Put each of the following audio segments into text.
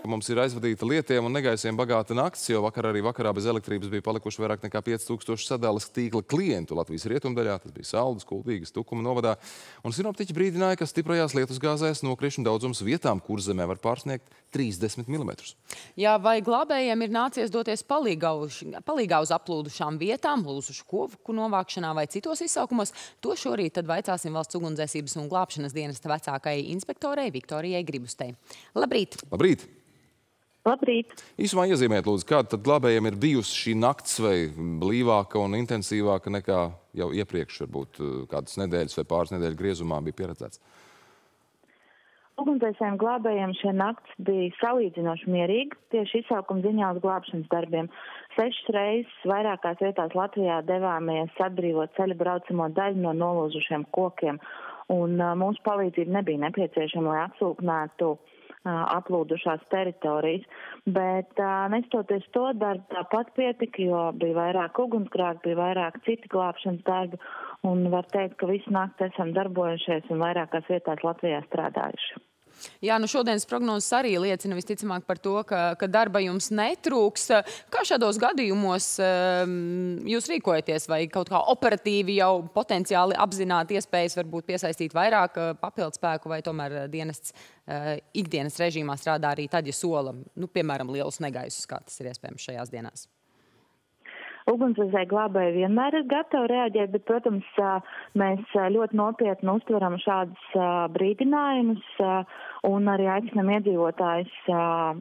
Mums ir aizvadīta lietiem un negaisiem bagāta nakts, jo vakar arī vakarā bez elektrības bija palikuši vairāk nekā 5000 sadales tīkla klientu Latvijas rietumdaļā. Tas bija Saldus, Kuldīgas, Tukuma novadā. Un sinoptiķi brīdināja, ka stiprajās lietusgāzēs nokrišņu daudzums vietām kurzemē var pārsniegt 30 mm. Jā, vai glābējiem ir nācies doties palīgā uz, palīgā uz aplūdušām vietām, lūzušu koku novākšanā vai citos izsaukumos? To šorīt tad vaicāsim valsts ugunsdzēsības un glābšanas dienesta vecākajai inspektorei Viktorijai Gribustei. Labrīt! Labrīt! Labrīt! Īsumā iezīmēt, lūdzu, kāda tad glābējiem ir bijusi šī nakts vai blīvāka un intensīvāka nekā jau iepriekš, varbūt kādas nedēļas vai pāris nedēļu griezumā bija pieredzēts? Ugunsdzēsējiem glābējiem šie nakts bija salīdzinoši mierīgi tieši izsaukuma ziņā uz glābšanas darbiem. Sešas reizes vairākās vietās Latvijā devāmies atbrīvot ceļa braucamo daļu no nolūzušiem kokiem, un uh, mūsu palīdzība nebija nepieciešama, lai atsūknētu uh, aplūdušās teritorijas. Bet nestoties to darbu, tāpat pietika, jo bija vairāk ugunsgrēku, bija vairāk citi glābšanas darbi. Un var teikt, ka visu nakti esam darbojušies un vairākās vietās Latvijā strādājuši. Jā, nu šodienas prognozes arī liecina visticamāk par to, ka, ka darba jums netrūks. Kā šādos gadījumos um, jūs rīkojaties? Vai kaut kā operatīvi jau potenciāli apzināt iespējas varbūt piesaistīt vairāk uh, papildu spēku, vai tomēr uh, dienests uh, ikdienas režīmā strādā arī tad, ja sola, nu, piemēram, lielus negaisus, kā tas ir iespējams šajās dienās? Ugunsdzēsēji glābēji vienmēr ir gatavi reaģēt, bet, protams, mēs ļoti nopietni uztveram šādus brīdinājumus un arī aicinam iedzīvotājus,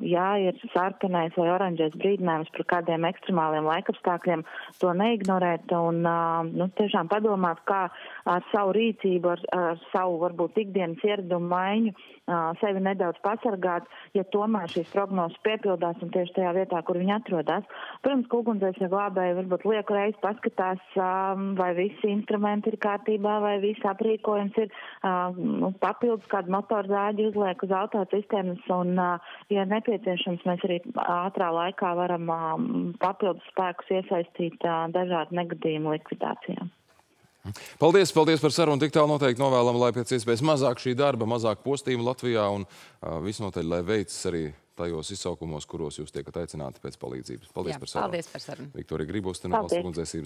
ja ir sarkanais vai oranžais brīdinājums par kādiem ekstremāliem laikapstākļiem, to neignorēt un nu, tiešām padomāt, kā ar savu rīcību, ar, ar savu varbūt ikdienas ieradumu maiņu sevi nedaudz pasargāt, ja tomēr šīs prognozes piepildās un tieši tajā vietā, kur viņi atrodas. Protams, ugunsdzēsēji glābēji varbūt lieku reizi paskatās, vai visi instrumenti ir kārtībā, vai viss aprīkojums ir nu, papildus kādu motorzāģi uzliek uz autosistēmas un, ja nepieciešams, mēs arī ātrā laikā varam papildus spēkus iesaistīt dažādu negadījumu likvidācijā. Paldies, paldies par sarunu. Tik tālu noteikti novēlam, lai pēc iespējas mazāk šī darba, mazāk postījumu Latvijā un uh, visnotaļ, lai veicas arī tajos izsaukumos, kuros jūs tiekat aicināti pēc palīdzības. Paldies Jā, par sarunu. Paldies par sarunu. Viktorija Gribostena, valsts ugunsdzēsības